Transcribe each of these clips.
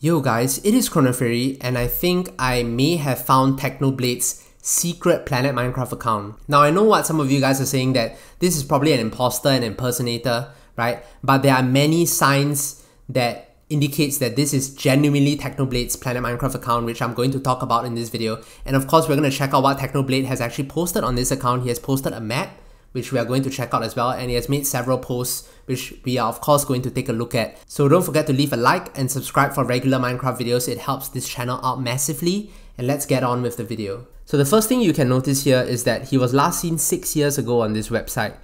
Yo guys, it is ChronoFury and I think I may have found Technoblade's secret Planet Minecraft account. Now I know what some of you guys are saying that this is probably an imposter and impersonator, right? But there are many signs that indicates that this is genuinely Technoblade's Planet Minecraft account, which I'm going to talk about in this video. And of course, we're going to check out what Technoblade has actually posted on this account. He has posted a map which we are going to check out as well. And he has made several posts, which we are of course going to take a look at. So don't forget to leave a like and subscribe for regular Minecraft videos. It helps this channel out massively. And let's get on with the video. So the first thing you can notice here is that he was last seen 6 years ago on this website.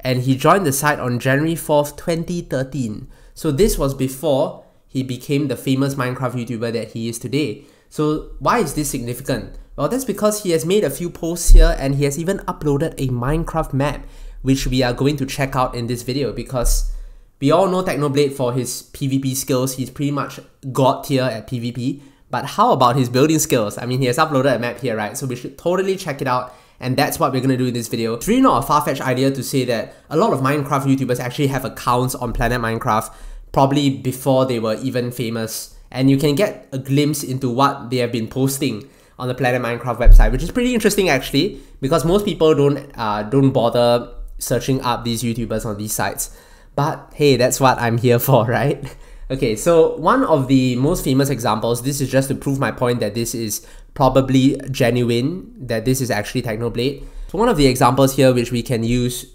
And he joined the site on January 4th, 2013. So this was before he became the famous Minecraft YouTuber that he is today. So why is this significant? Well, that's because he has made a few posts here and he has even uploaded a Minecraft map, which we are going to check out in this video because we all know Technoblade for his PvP skills. He's pretty much god tier at PvP. But how about his building skills? I mean, he has uploaded a map here, right? So we should totally check it out and that's what we're gonna do in this video. It's really not a far-fetched idea to say that a lot of Minecraft YouTubers actually have accounts on Planet Minecraft, probably before they were even famous, and you can get a glimpse into what they have been posting on the Planet Minecraft website, which is pretty interesting actually, because most people don't uh, don't bother searching up these YouTubers on these sites. But hey, that's what I'm here for, right? Okay, so one of the most famous examples, this is just to prove my point that this is probably genuine, that this is actually Technoblade. So one of the examples here which we can use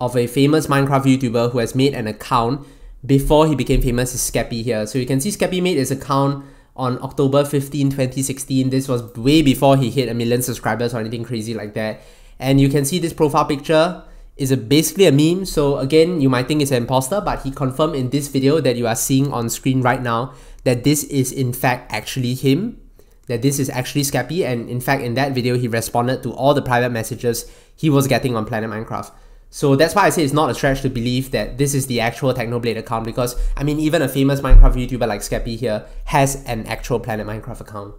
of a famous Minecraft YouTuber who has made an account before he became famous is Skeppy here. So you can see Skeppy made his account on October 15, 2016. This was way before he hit a million subscribers or anything crazy like that. And you can see this profile picture is a, basically a meme. So again, you might think it's an imposter, but he confirmed in this video that you are seeing on screen right now that this is in fact actually him, that this is actually Skeppy. And in fact, in that video, he responded to all the private messages he was getting on Planet Minecraft. So that's why I say it's not a stretch to believe that this is the actual Technoblade account because, I mean, even a famous Minecraft YouTuber like Skeppy here has an actual Planet Minecraft account.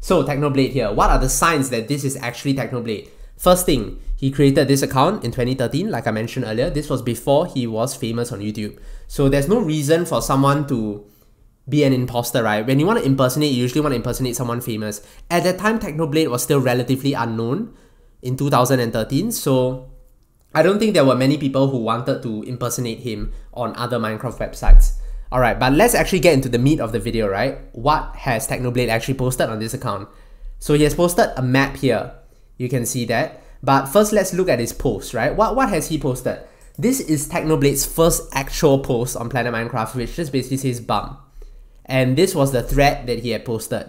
So Technoblade here, what are the signs that this is actually Technoblade? First thing, he created this account in 2013, like I mentioned earlier. This was before he was famous on YouTube. So there's no reason for someone to be an imposter, right? When you want to impersonate, you usually want to impersonate someone famous. At that time, Technoblade was still relatively unknown in 2013, so I don't think there were many people who wanted to impersonate him on other Minecraft websites. Alright, but let's actually get into the meat of the video, right? What has Technoblade actually posted on this account? So he has posted a map here. You can see that. But first, let's look at his post, right? What, what has he posted? This is Technoblade's first actual post on Planet Minecraft, which just basically says bum. And this was the thread that he had posted.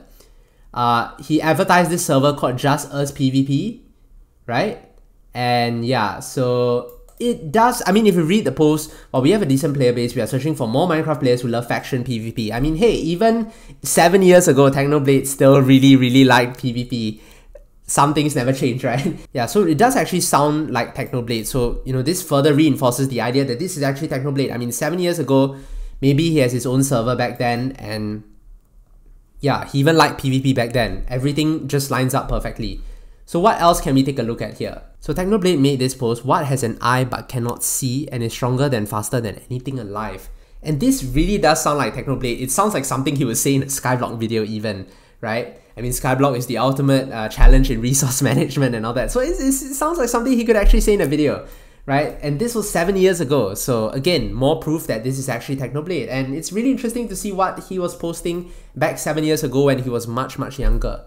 Uh, he advertised this server called Just Us PvP, right? And yeah, so it does. I mean, if you read the post, well, we have a decent player base. We are searching for more Minecraft players who love faction PvP. I mean, hey, even seven years ago, Technoblade still really, really liked PvP. Some things never change, right? yeah, so it does actually sound like Technoblade. So, you know, this further reinforces the idea that this is actually Technoblade. I mean, seven years ago, maybe he has his own server back then, and yeah, he even liked PvP back then. Everything just lines up perfectly. So what else can we take a look at here? So Technoblade made this post, what has an eye but cannot see and is stronger than faster than anything alive? And this really does sound like Technoblade. It sounds like something he would say in a Skyblock video even, right? I mean, Skyblock is the ultimate uh, challenge in resource management and all that. So it, it sounds like something he could actually say in a video, right? And this was seven years ago. So again, more proof that this is actually Technoblade. And it's really interesting to see what he was posting back seven years ago when he was much, much younger.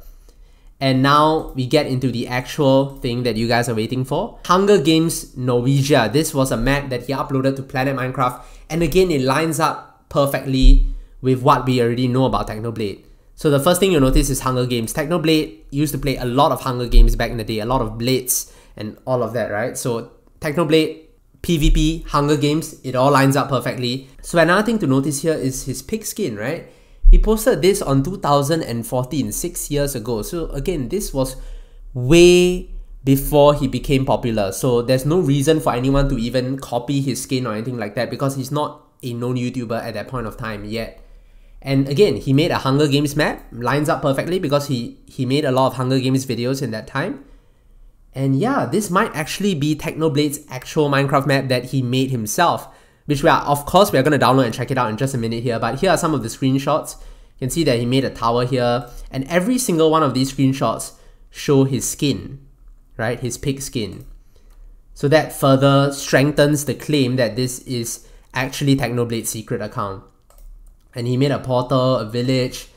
And now we get into the actual thing that you guys are waiting for. Hunger Games Norwegia. This was a map that he uploaded to Planet Minecraft. And again, it lines up perfectly with what we already know about Technoblade. So the first thing you'll notice is Hunger Games. Technoblade used to play a lot of Hunger Games back in the day, a lot of Blades and all of that, right? So Technoblade, PvP, Hunger Games, it all lines up perfectly. So another thing to notice here is his pig skin, right? He posted this on 2014, six years ago. So again, this was way before he became popular. So there's no reason for anyone to even copy his skin or anything like that because he's not a known YouTuber at that point of time yet. And again, he made a Hunger Games map, lines up perfectly because he, he made a lot of Hunger Games videos in that time. And yeah, this might actually be Technoblade's actual Minecraft map that he made himself which we are, of course, we are going to download and check it out in just a minute here. But here are some of the screenshots. You can see that he made a tower here, and every single one of these screenshots show his skin, right? His pig skin. So that further strengthens the claim that this is actually Technoblade's secret account. And he made a portal, a village,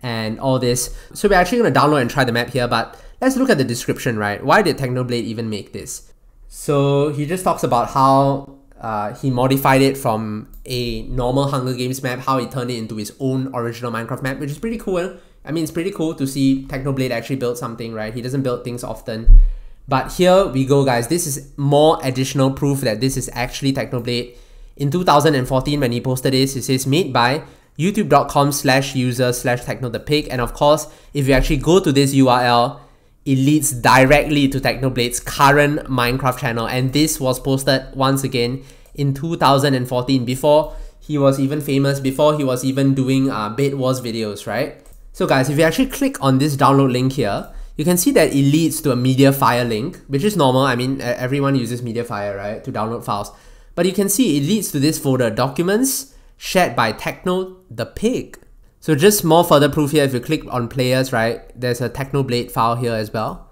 and all this. So we're actually going to download and try the map here, but let's look at the description, right? Why did Technoblade even make this? So he just talks about how uh, he modified it from a normal Hunger Games map, how he turned it into his own original Minecraft map, which is pretty cool. I mean, it's pretty cool to see Technoblade actually build something, right? He doesn't build things often. But here we go, guys. This is more additional proof that this is actually Technoblade. In 2014, when he posted this, it says made by youtube.com slash user slash techno_the_pig. And of course, if you actually go to this URL, it leads directly to Technoblade's current Minecraft channel. And this was posted once again in 2014 before he was even famous, before he was even doing uh, Bed Wars videos, right? So guys, if you actually click on this download link here, you can see that it leads to a Mediafire link, which is normal. I mean, everyone uses Mediafire, right, to download files. But you can see it leads to this folder, Documents, shared by Techno the Pig. So just more further proof here, if you click on players, right, there's a Technoblade file here as well.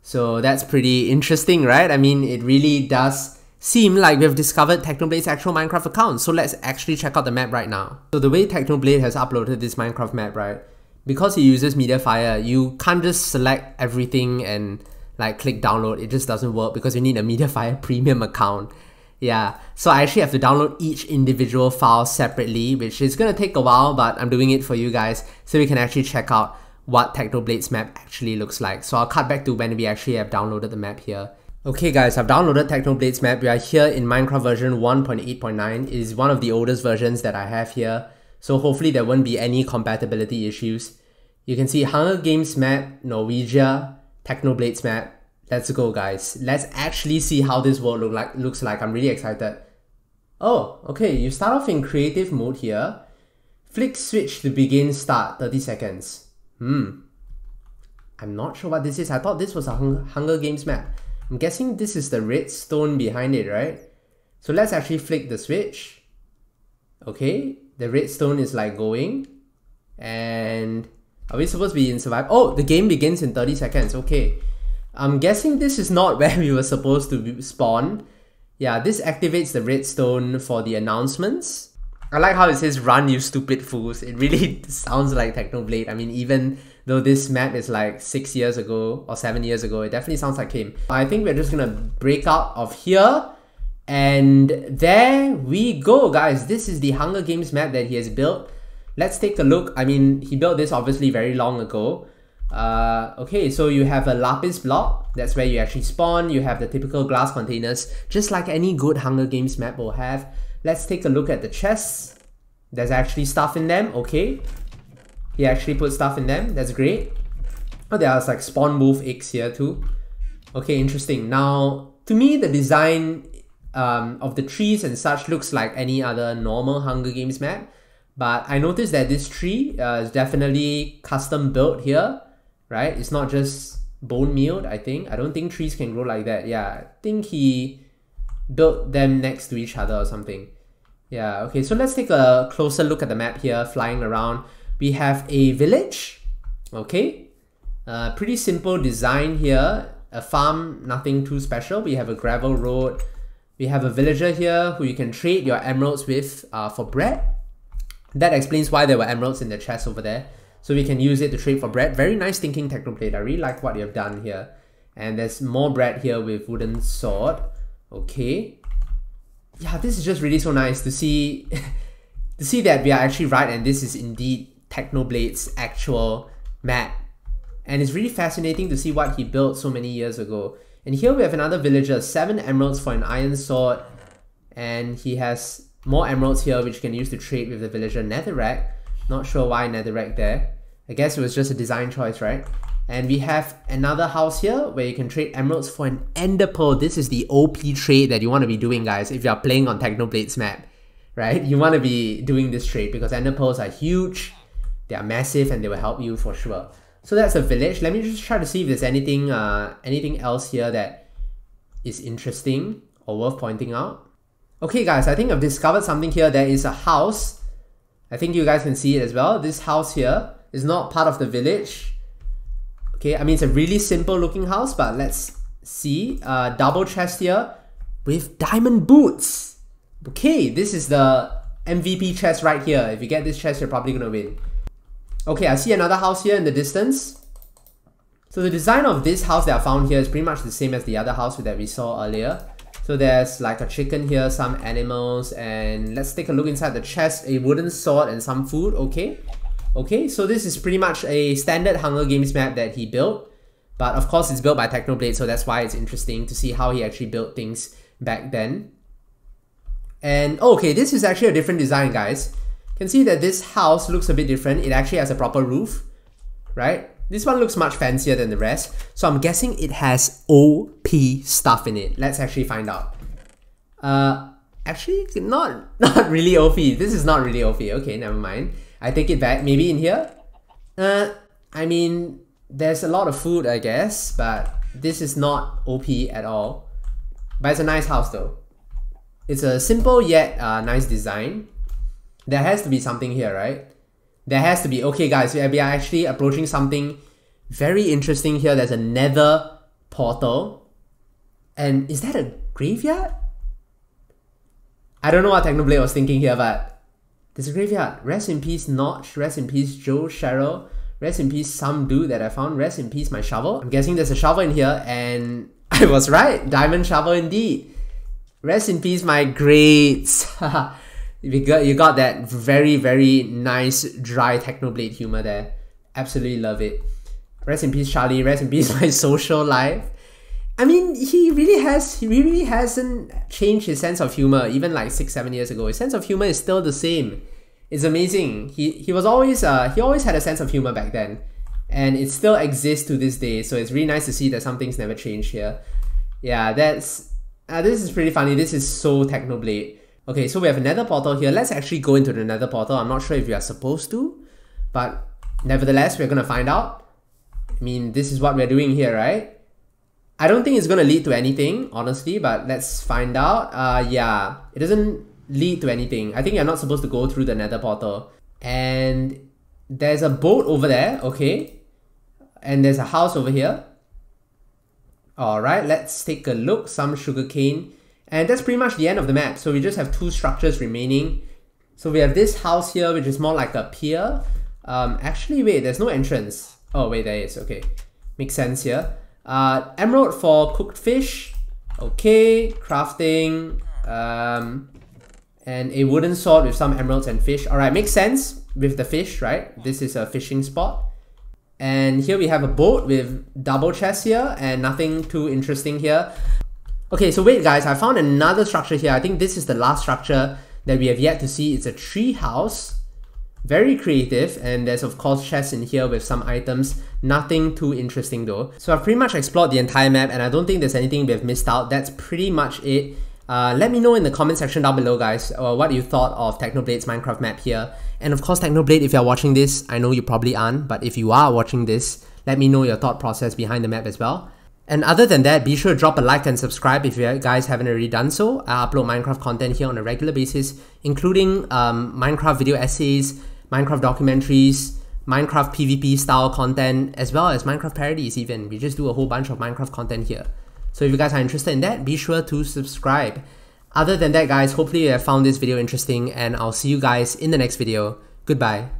So that's pretty interesting, right? I mean, it really does seem like we've discovered Technoblade's actual Minecraft account. So let's actually check out the map right now. So the way Technoblade has uploaded this Minecraft map, right, because he uses Mediafire, you can't just select everything and like click download. It just doesn't work because you need a Mediafire premium account. Yeah, so I actually have to download each individual file separately, which is gonna take a while, but I'm doing it for you guys so we can actually check out what Technoblade's map actually looks like. So I'll cut back to when we actually have downloaded the map here. Okay guys, I've downloaded Technoblade's map. We are here in Minecraft version 1.8.9. It is one of the oldest versions that I have here. So hopefully there won't be any compatibility issues. You can see Hunger Games map, Norwegia, Technoblade's map, Let's go, guys. Let's actually see how this world look like looks like. I'm really excited. Oh, okay. You start off in creative mode here. Flick switch to begin start 30 seconds. Hmm. I'm not sure what this is. I thought this was a hung Hunger Games map. I'm guessing this is the red stone behind it, right? So let's actually flick the switch. Okay, the red stone is like going. And are we supposed to be in survive? Oh, the game begins in 30 seconds. Okay. I'm guessing this is not where we were supposed to spawn. Yeah, this activates the redstone for the announcements. I like how it says run you stupid fools. It really sounds like Technoblade. I mean, even though this map is like 6 years ago or 7 years ago, it definitely sounds like him. I think we're just gonna break out of here. And there we go, guys. This is the Hunger Games map that he has built. Let's take a look. I mean, he built this obviously very long ago. Uh, okay, so you have a lapis block, that's where you actually spawn, you have the typical glass containers, just like any good Hunger Games map will have. Let's take a look at the chests. There's actually stuff in them, okay. He actually put stuff in them, that's great. Oh, there's like spawn wolf eggs here too. Okay, interesting. Now, to me, the design um, of the trees and such looks like any other normal Hunger Games map. But I noticed that this tree uh, is definitely custom built here right? It's not just bone meal, I think. I don't think trees can grow like that. Yeah, I think he built them next to each other or something. Yeah, okay, so let's take a closer look at the map here, flying around. We have a village, okay? Uh, pretty simple design here. A farm, nothing too special. We have a gravel road. We have a villager here who you can trade your emeralds with uh, for bread. That explains why there were emeralds in the chest over there. So we can use it to trade for bread. Very nice thinking Technoblade. I really like what you have done here. And there's more bread here with wooden sword. Okay. Yeah, this is just really so nice to see to see that we are actually right and this is indeed Technoblade's actual map. And it's really fascinating to see what he built so many years ago. And here we have another villager, 7 emeralds for an iron sword. And he has more emeralds here which you can use to trade with the villager Netherrack. Not sure why netherrack there. I guess it was just a design choice, right? And we have another house here where you can trade emeralds for an ender pearl. This is the OP trade that you want to be doing, guys, if you're playing on Technoblade's map, right? You want to be doing this trade because ender pearls are huge, they are massive, and they will help you for sure. So that's a village. Let me just try to see if there's anything, uh, anything else here that is interesting or worth pointing out. Okay, guys, I think I've discovered something here. There is a house I think you guys can see it as well. This house here is not part of the village. Okay, I mean, it's a really simple looking house, but let's see. Uh, double chest here with diamond boots. Okay, this is the MVP chest right here. If you get this chest, you're probably gonna win. Okay, I see another house here in the distance. So the design of this house that I found here is pretty much the same as the other house that we saw earlier. So there's like a chicken here, some animals, and let's take a look inside the chest. A wooden sword and some food, okay. Okay, so this is pretty much a standard Hunger Games map that he built. But of course it's built by Technoblade, so that's why it's interesting to see how he actually built things back then. And oh, okay, this is actually a different design, guys. You can see that this house looks a bit different. It actually has a proper roof, right? This one looks much fancier than the rest. So I'm guessing it has OP stuff in it. Let's actually find out. Uh, actually, not, not really OP. This is not really OP. Okay, never mind. I take it back. Maybe in here? Uh, I mean, there's a lot of food, I guess, but this is not OP at all. But it's a nice house though. It's a simple yet uh, nice design. There has to be something here, right? There has to be. Okay, guys, we are actually approaching something very interesting here. There's a nether portal. And is that a graveyard? I don't know what Technoblade was thinking here, but there's a graveyard. Rest in peace, Notch. Rest in peace, Joe, Cheryl. Rest in peace, some dude that I found. Rest in peace, my shovel. I'm guessing there's a shovel in here, and I was right. Diamond shovel indeed. Rest in peace, my grades. you got you got that very very nice dry technoblade humor there. Absolutely love it. Rest in peace, Charlie. Rest in peace, my social life. I mean, he really has he really hasn't changed his sense of humor even like six seven years ago. His sense of humor is still the same. It's amazing. He he was always uh he always had a sense of humor back then, and it still exists to this day. So it's really nice to see that some things never changed here. Yeah, that's uh, this is pretty funny. This is so Technoblade. Okay, so we have a nether portal here. Let's actually go into the nether portal. I'm not sure if we are supposed to, but nevertheless, we're gonna find out. I mean, this is what we're doing here, right? I don't think it's gonna lead to anything, honestly, but let's find out. Uh, yeah, it doesn't lead to anything. I think you're not supposed to go through the nether portal. And there's a boat over there, okay. And there's a house over here. Alright, let's take a look. Some sugarcane. And that's pretty much the end of the map. So we just have two structures remaining. So we have this house here, which is more like a pier. Um, actually, wait, there's no entrance. Oh, wait, there is. Okay. Makes sense here. Uh, emerald for cooked fish. Okay. Crafting. Um, and a wooden sword with some emeralds and fish. Alright, makes sense with the fish, right? This is a fishing spot. And here we have a boat with double chests here and nothing too interesting here. Okay, so wait guys, I found another structure here. I think this is the last structure that we have yet to see. It's a tree house. Very creative and there's of course chests in here with some items. Nothing too interesting though. So I've pretty much explored the entire map and I don't think there's anything we've missed out. That's pretty much it. Uh, let me know in the comment section down below guys uh, what you thought of Technoblade's Minecraft map here. And of course Technoblade, if you're watching this, I know you probably aren't, but if you are watching this, let me know your thought process behind the map as well. And other than that, be sure to drop a like and subscribe if you guys haven't already done so. I upload Minecraft content here on a regular basis, including um, Minecraft video essays, Minecraft documentaries, Minecraft PvP style content, as well as Minecraft parodies even. We just do a whole bunch of Minecraft content here. So if you guys are interested in that, be sure to subscribe. Other than that guys, hopefully you have found this video interesting and I'll see you guys in the next video. Goodbye.